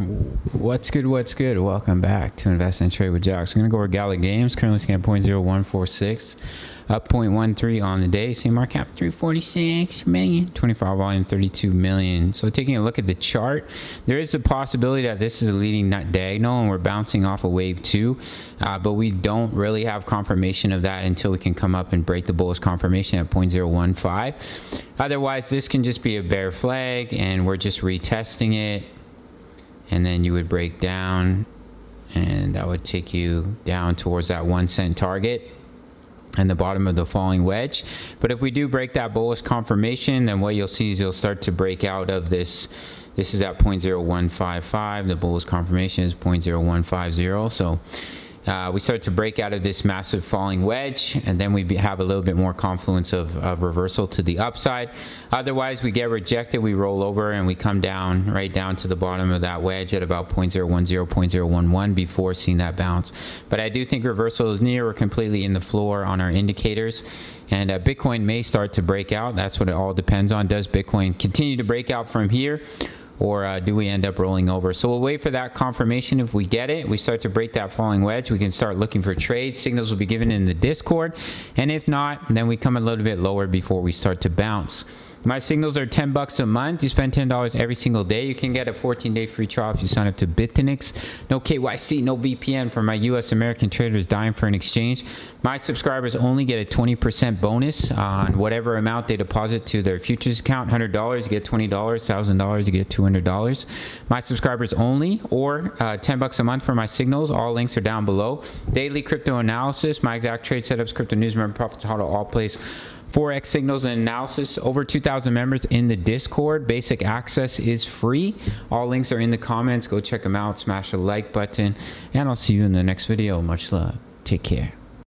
What's good? What's good? Welcome back to Invest and Trade with Jaxx. I'm gonna go over Gala Games. Currently scan 0.0146, up 0.13 on the day. Same market cap 346 million, 25 volume 32 million. So taking a look at the chart, there is a possibility that this is a leading nut diagonal and we're bouncing off a of wave two, uh, but we don't really have confirmation of that until we can come up and break the bullish confirmation at 0.015. Otherwise, this can just be a bear flag and we're just retesting it and then you would break down and that would take you down towards that one cent target and the bottom of the falling wedge. But if we do break that bullish confirmation then what you'll see is you'll start to break out of this this is at 0.0155 the bullish confirmation is 0.0150 so uh, we start to break out of this massive falling wedge and then we have a little bit more confluence of, of, reversal to the upside. Otherwise we get rejected we roll over and we come down right down to the bottom of that wedge at about 0.010 0.011 before seeing that bounce. But i do think reversal is near or completely in the floor on our indicators and uh, bitcoin may start to break out. That's what it all depends on. Does bitcoin continue to break out from here or uh, do we end up rolling over? So we'll wait for that confirmation. If we get it, we start to break that falling wedge. We can start looking for trades. Signals will be given in the Discord. And if not, then we come a little bit lower before we start to bounce. My signals are 10 bucks a month. You spend $10 every single day. You can get a 14 day free trial if you sign up to Bitunix. No KYC, no VPN for my US American traders dying for an exchange. My subscribers only get a 20% bonus on whatever amount they deposit to their futures account. $100, you get $20, $1,000, you get $200. My subscribers only, or uh, 10 bucks a month for my signals. All links are down below. Daily crypto analysis, my exact trade setups, crypto news, member profits, how to all place Forex signals and analysis. Over 2,000 members in the Discord. Basic access is free. All links are in the comments. Go check them out. Smash the like button. And I'll see you in the next video. Much love. Take care.